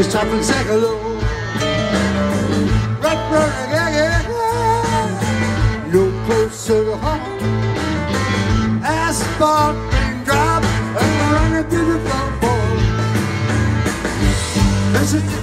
Just traffic second low. Rock, rock, yeah, yeah, yeah. No closer to home. Asphalt and drop and running through the phone. This is